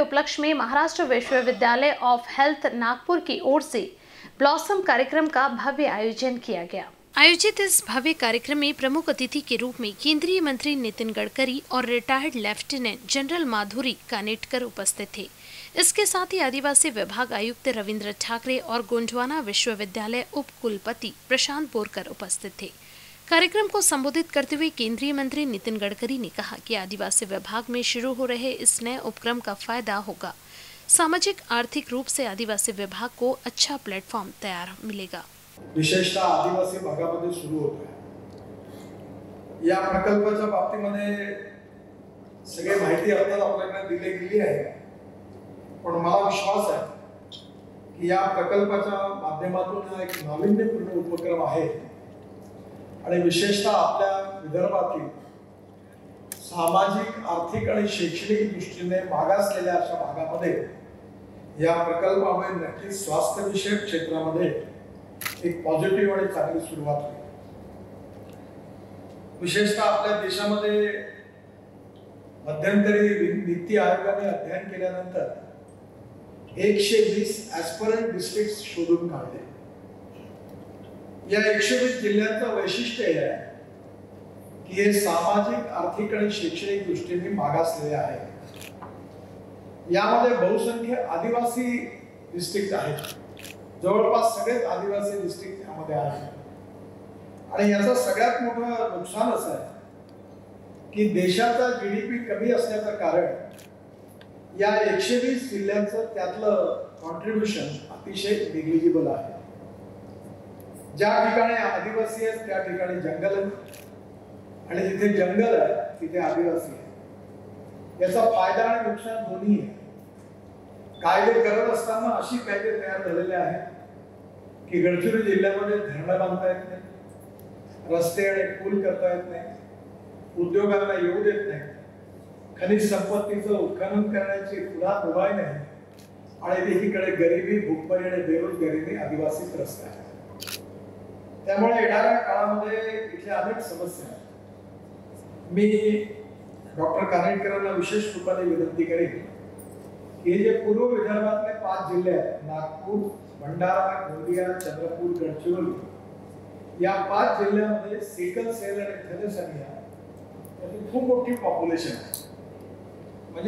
के उपलक्ष्य में महाराष्ट्र विश्वविद्यालय ऑफ़ हेल्थ नागपुर की ओर से ब्लॉसम कार्यक्रम का भव्य आयोजन किया गया। आयोजित इस भव्य कार्यक्रम में प्रमुख अतिथि के रूप में केंद्रीय मंत्री नितिन गडकरी और retired lieutenant general Madhuri Kanetkar उपस्थित थे। इसके साथ ही आदिवासी विभाग आयुक्त रविंद्र ठाकरे और गोंडवाना विश्वविद्यालय उप कुलपति प्रशांत बोरकर उपस्थित थे। कार्यक्रम को संबोधित करते हुए केंद्रीय मंत्री नितिन गडकरी ने कहा कि आदिवासी विभाग में शुरू हो रहे इस नए उपक्रम का फ़ायदा होगा। सामाजिक, आर्थिक रूप से आदिवासी विभाग को अच्छा प्लेटफॉर्म तैयार मिलेगा। विशेषतः आदिवासी भागामध्ये या मला विश्वास या एक नाविन्यपूर्ण उपक्रम आणि विशेषतः आपल्या विदर्भातील सामाजिक आर्थिक आणि शैक्षणिक दृष्टीने मागासलेल्या अशा भागामध्ये या प्रकल्पामुळे नक्कीच स्वास्थ्य विषयक क्षेत्रामध्ये एक पॉझिटिव्ह आणि चांगली सुरुवात होईल. विशेषतः आपल्या देशामध्ये मध्यंतरी नीती आयोगाने अध्ययन केल्यानंतर एकशे वीस ऍस्परंट डिस्ट्रिक्ट शोधून काढले. या एकशे वीस जिल्ह्यांचं वैशिष्ट्य हे आहे की हे सामाजिक आर्थिक आणि शैक्षणिक दृष्टीने मागासलेले आहे यामध्ये बहुसंख्य आदिवासी डिस्ट्रिक्ट आहेत. जवळपास सगळेच आदिवासी डिस्ट्रिक्ट यामध्ये आहेत. आणि याचं सगळ्यात मोठं नुकसान असं आहे की देशाचा जीडीपी कमी असण्याचं कारण या एकशे वीस जिल्ह्यांचं त्यातलं कॉन्ट्रीब्युशन अतिशय निग्लिजिबल आहे. ज्या ठिकाणी आदिवासी आहेत त्या ठिकाणी जंगल आहे. आणि जिथे जंगल आहे तिथे आदिवासी आहे. याचा फायदा आणि नुकसान दोन्ही आहे. कायदे करत असताना अशी कायदे तयार झालेले आहेत की गडचिरोली जिल्ह्यामध्ये धरणं बांधता येत नाही रस्ते आणि पूल करता येत नाही उद्योगांना येऊ देत नाही खनिज संपत्तीचं उत्खनन करण्याची पुन्हा उभाय नाही आणि एकीकडे गरिबी भूकमारी आणि बेरोजगारीने आदिवासी त्रस्त आहे विशेष रूपाने विनंती करेन हे जे पूर्व विदर्भातले पाच जिल्हे भंडारा, गोंदिया, चंद्रपूर, गडचिरोली पाच जिल्ह्यामध्ये सिकल सेल पॉप्युलेशन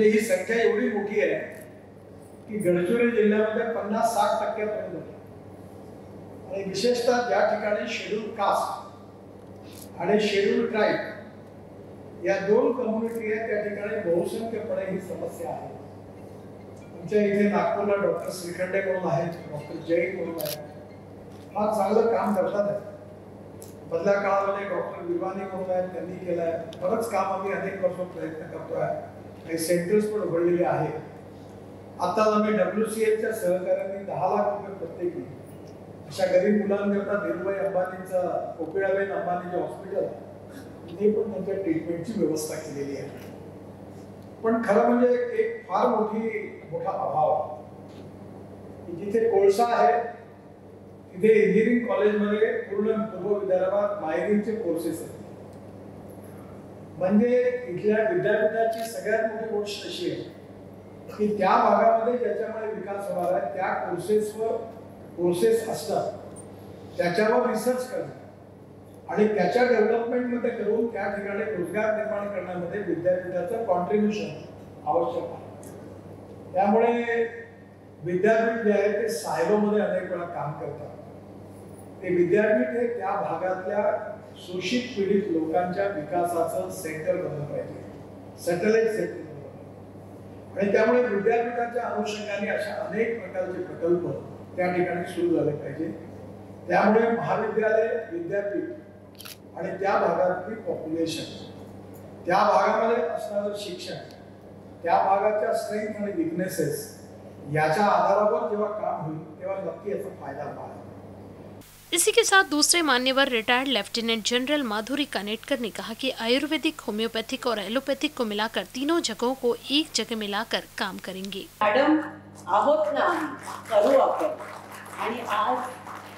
ही संख्या एवढी मोठी आहे की गडचिरोली जिल्ह्यामध्ये पन्नास साठ होती. आणि विशेषतः ज्या ठिकाणी शेड्यूल कास्ट आणि शेड्यूल ट्राईब या दोन कम्युनिटी आहेत त्या ठिकाणी बहुसंख्यपणे ही समस्या आहे. आमच्या इथे नागपूरला डॉक्टर श्रीखंडे म्हणून आहेत डॉक्टर जैन म्हणून आहेत. फार चांगलं काम करतात मधल्या काळामध्ये डॉक्टर विवानी म्हणून आहेत त्यांनी केलं आहे बरंच काम आम्ही अनेक वर्ष प्रयत्न करतोय. काही सेंटर्स पण उघडलेले आहेत. आता आम्ही डब्ल्यू सी एच्या सहकार्याने दहा लाख रुपये प्रत्येकी अशा गरीब मुलांकरता धीरुभाई अंबानीचं कोकिळाबेन अंबानीचे हॉस्पिटल तिथे पण त्यांच्या ट्रीटमेंटची व्यवस्था केलेली आहे. पण खरं म्हणजे एक फार मोठी मोठा अभाव की जिथे कोळसा आहे तिथे इंजिनिअरिंग कॉलेजमध्ये पूर्ण पूर्व विदर्भात मायनिंगचे कोर्सेस आहेत. म्हणजे इथल्या विद्यापीठाची सगळ्यात मोठी गोष्ट अशी आहे की त्या भागामध्ये ज्याच्यामुळे विकास होणार आहे त्या कोर्सेसवर कोर्सेस असतात. त्याच्यावर रिसर्च करणं. आणि त्याच्या डेव्हलपमेंटमध्ये करून त्या ठिकाणी रोजगार निर्माण करण्यामध्ये विद्यापीठाचं कॉन्ट्रीब्युशन आवश्यक आहे. त्यामुळे विद्यापीठ जे आहे ते सायलोमध्ये अनेक वेळा काम करतात. ते विद्यापीठ हे त्या भागातल्या शोषित पीडित लोकांच्या विकासाचं सेंटर बनलं पाहिजे. सॅटेलाइट सेंटर आणि त्यामुळे विद्यापीठाच्या अनुषंगाने अशा अनेक प्रकारचे प्रकल्प त्या ठिकाणी सुरू झाले पाहिजे. त्यामुळे महाविद्यालय विद्यापीठ आणि त्या भागातली पॉप्युलेशन त्या भागामध्ये असणारं शिक्षण त्या भागाच्या स्ट्रेंथ आणि विकनेसेस याच्या आधारावर जेव्हा काम होईल तेव्हा नक्की याचा फायदा पाहिजे इसी के साथ दूसरे मान्यवर retired lieutenant general Madhuri Kanetkar ने कहा कि आयुर्वेदिक होम्योपैथिक और एलोपैथिक को मिलाकर तीनों जगहों को एक जगह मिलाकर काम करेंगे। मॅडम आहोत ना? करू आपण. आणि आज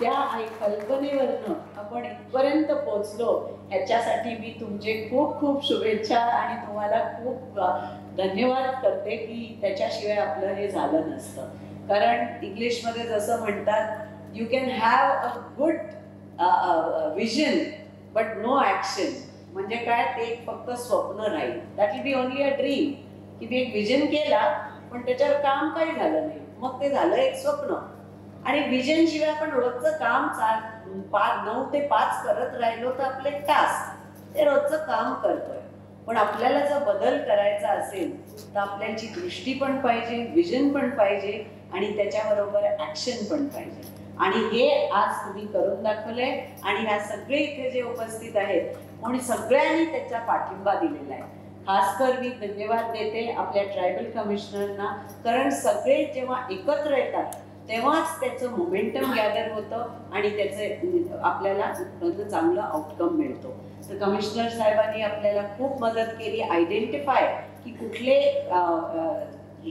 त्या आई कल्पनेवरनं आपण इथपर्यंत पोहोचलो ह्याच्यासाठी मी तुमचे खूप खूप शुभेच्छा आणि तुम्हाला खूप धन्यवाद करते की त्याच्याशिवाय आपलं हे झालं नसतं. कारण इंग्लिशमध्ये जसं म्हणतात you can have a good vision but no action म्हणजे काय? ते एक फक्त स्वप्न राहील that will be only a dream की मी एक विजन केला पण त्याच्यावर काम काही झालं नाही. मग ते झालं एक स्वप्न. आणि विजन शिवाय आपण रोजचं काम चाल पाच नऊ ते पाच करत राहिलो तर आपले टास्क ते रोजचं काम करतोय. पण आपल्याला जर बदल करायचा असेल तर आपल्याची दृष्टी पण पाहिजे विजन पण पाहिजे आणि त्याच्याबरोबर ऍक्शन पण पाहिजे. आणि हे आज तुम्ही करून दाखवलंय. आणि ह्या सगळे इथे जे उपस्थित आहेत म्हणून सगळ्यांनी त्याचा पाठिंबा दिलेला आहे. खास कर मी धन्यवाद देते आपल्या ट्रायबल कमिशनरना कारण सगळे जेव्हा एकत्र येतात तेव्हाच त्याचं मोमेंटम गॅदर होतं आणि त्याचे आपल्याला उत्पन्न चांगलं आउटकम मिळतो. तर कमिशनर साहेबांनी आपल्याला खूप मदत केली. आयडेंटिफाय की कुठले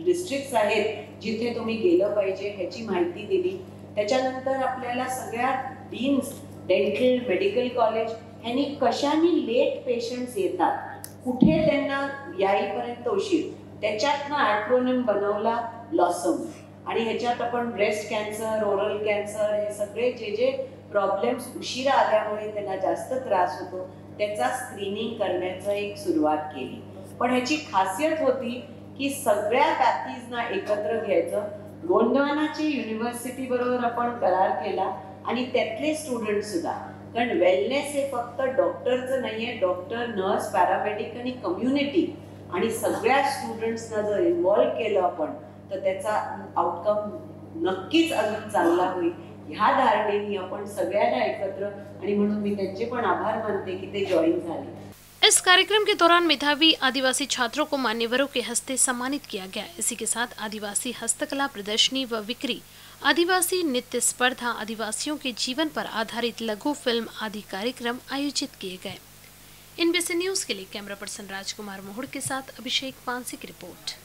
डिस्ट्रिक्ट आहेत जिथे तुम्ही गेलं पाहिजे ह्याची माहिती दिली. त्याच्यानंतर आपल्याला सगळ्या डीन्स डेंटल मेडिकल कॉलेज ह्यांनी कशाने लेट पेशंट्स येतात? कुठे त्यांना याईपर्यंत उशीर? त्याच्यातनं ॲक्रोनिम बनवला लॉसम आणि ह्याच्यात आपण ब्रेस्ट कॅन्सर ओरल कॅन्सर हे सगळे जे जे प्रॉब्लेम्स उशिरा आल्यामुळे त्यांना जास्त त्रास होतो त्याचा स्क्रीनिंग करण्याचं एक सुरुवात केली. पण ह्याची खासियत होती की सगळ्या पॅथीजना एकत्र घ्यायचं गोंडवानाची युनिव्हर्सिटी बरोबर आपण करार केला आणि त्यातले स्टुडंट सुद्धा. कारण वेलनेस हे फक्त डॉक्टरचं नाहीये डॉक्टर नर्स पॅरामेडिक आणि कम्युनिटी आणि सगळ्या स्टुडंट्सना जर इन्व्हॉल्व केलं आपण तर त्याचा आउटकम नक्कीच अजून चांगला होईल. ह्या धारणेने आपण सगळ्यांना एकत्र आणि म्हणून मी त्यांचे पण आभार मानते की ते जॉईन झाले. इस कार्यक्रम के दौरान मेधावी आदिवासी छात्रों को मान्यवरों के हस्ते सम्मानित किया गया। इसी के साथ आदिवासी हस्तकला प्रदर्शनी व बिक्री आदिवासी नृत्य स्पर्धा आदिवासियों के जीवन पर आधारित लघु फ़िल्म आदि कार्यक्रम आयोजित किए गए। इन न्यूज़ के लिए कैमरा पर्सन राजकुमार मोहड़ के साथ अभिषेक पानसी की रिपोर्ट।